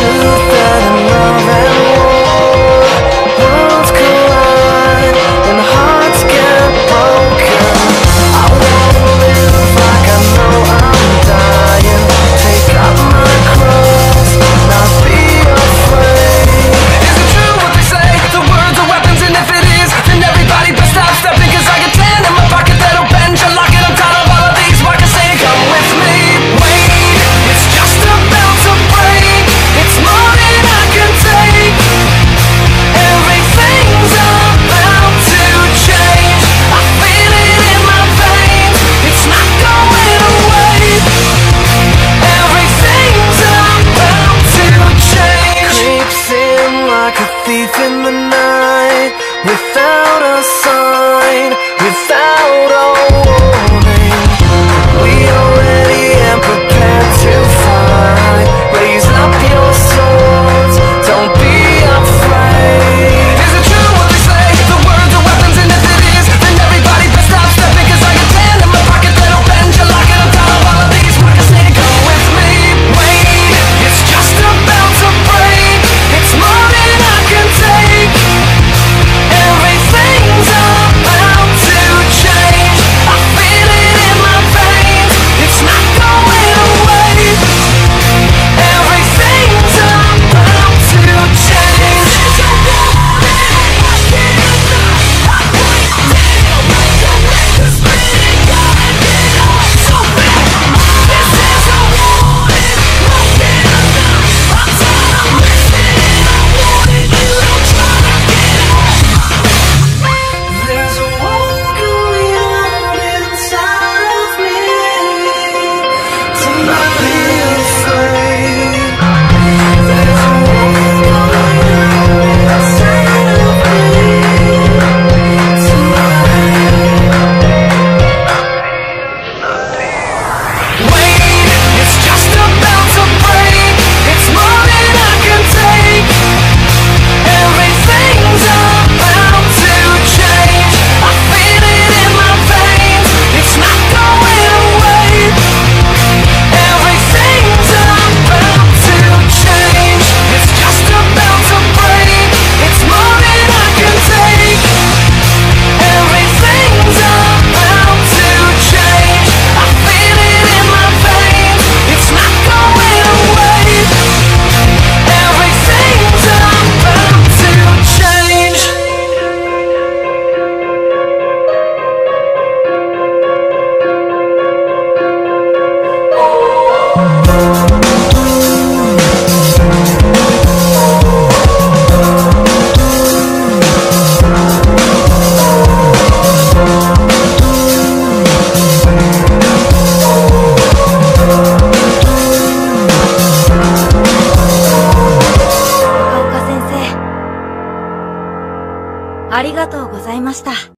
truth that I'm loving ありがとうございました。